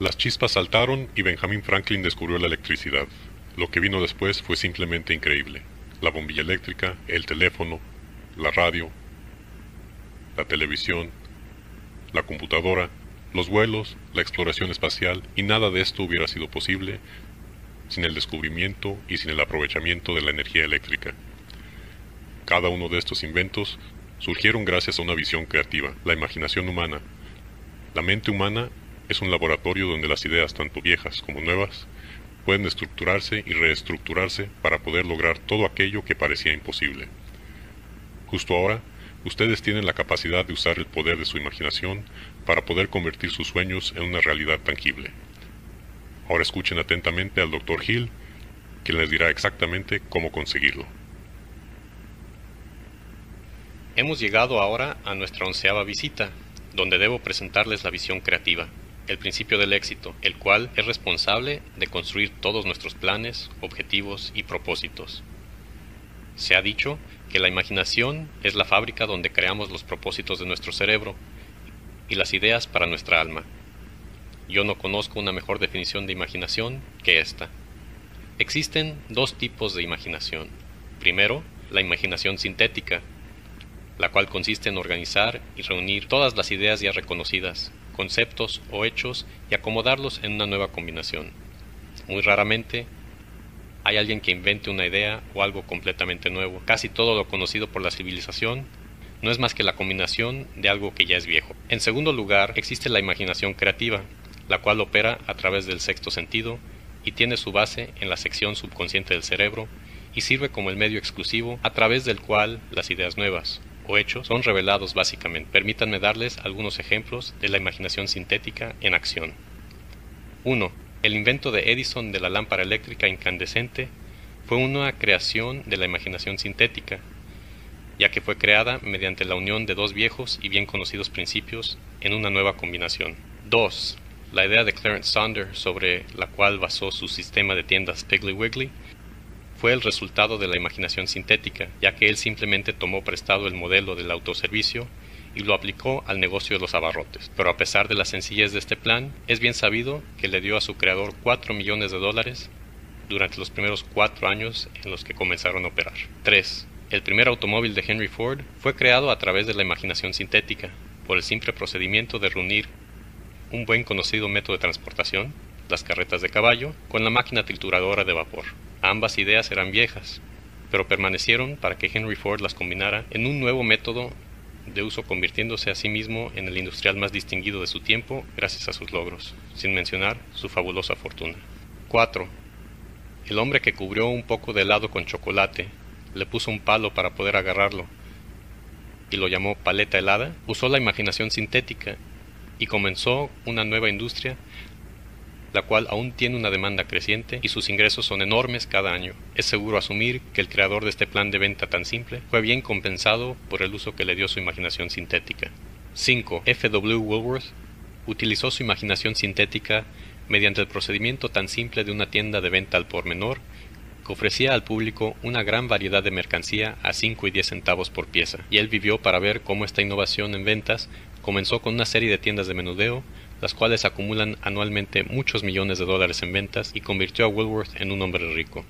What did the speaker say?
Las chispas saltaron y Benjamin Franklin descubrió la electricidad. Lo que vino después fue simplemente increíble. La bombilla eléctrica, el teléfono, la radio, la televisión, la computadora, los vuelos, la exploración espacial, y nada de esto hubiera sido posible sin el descubrimiento y sin el aprovechamiento de la energía eléctrica. Cada uno de estos inventos surgieron gracias a una visión creativa, la imaginación humana. La mente humana es un laboratorio donde las ideas, tanto viejas como nuevas, pueden estructurarse y reestructurarse para poder lograr todo aquello que parecía imposible. Justo ahora, ustedes tienen la capacidad de usar el poder de su imaginación para poder convertir sus sueños en una realidad tangible. Ahora escuchen atentamente al Dr. Hill, quien les dirá exactamente cómo conseguirlo. Hemos llegado ahora a nuestra onceava visita, donde debo presentarles la visión creativa, el principio del éxito, el cual es responsable de construir todos nuestros planes, objetivos y propósitos. Se ha dicho que la imaginación es la fábrica donde creamos los propósitos de nuestro cerebro y las ideas para nuestra alma. Yo no conozco una mejor definición de imaginación que esta. Existen dos tipos de imaginación. Primero, la imaginación sintética, la cual consiste en organizar y reunir todas las ideas ya reconocidas, conceptos o hechos y acomodarlos en una nueva combinación. Muy raramente hay alguien que invente una idea o algo completamente nuevo. Casi todo lo conocido por la civilización no es más que la combinación de algo que ya es viejo. En segundo lugar, existe la imaginación creativa, la cual opera a través del sexto sentido y tiene su base en la sección subconsciente del cerebro y sirve como el medio exclusivo a través del cual las ideas nuevas o son revelados básicamente. Permítanme darles algunos ejemplos de la imaginación sintética en acción. 1. El invento de Edison de la lámpara eléctrica incandescente fue una creación de la imaginación sintética, ya que fue creada mediante la unión de dos viejos y bien conocidos principios en una nueva combinación. 2. La idea de Clarence Saunders sobre la cual basó su sistema de tiendas Piggly Wiggly fue el resultado de la imaginación sintética, ya que él simplemente tomó prestado el modelo del autoservicio y lo aplicó al negocio de los abarrotes. Pero a pesar de la sencillez de este plan, es bien sabido que le dio a su creador 4 millones de dólares durante los primeros cuatro años en los que comenzaron a operar. 3. El primer automóvil de Henry Ford fue creado a través de la imaginación sintética, por el simple procedimiento de reunir un buen conocido método de transportación, las carretas de caballo, con la máquina trituradora de vapor. Ambas ideas eran viejas, pero permanecieron para que Henry Ford las combinara en un nuevo método de uso convirtiéndose a sí mismo en el industrial más distinguido de su tiempo gracias a sus logros, sin mencionar su fabulosa fortuna. 4. El hombre que cubrió un poco de helado con chocolate, le puso un palo para poder agarrarlo, y lo llamó paleta helada, usó la imaginación sintética y comenzó una nueva industria la cual aún tiene una demanda creciente y sus ingresos son enormes cada año. Es seguro asumir que el creador de este plan de venta tan simple fue bien compensado por el uso que le dio su imaginación sintética. 5. F. W. Woolworth utilizó su imaginación sintética mediante el procedimiento tan simple de una tienda de venta al por menor que ofrecía al público una gran variedad de mercancía a 5 y 10 centavos por pieza, y él vivió para ver cómo esta innovación en ventas Comenzó con una serie de tiendas de menudeo, las cuales acumulan anualmente muchos millones de dólares en ventas y convirtió a Woolworth en un hombre rico.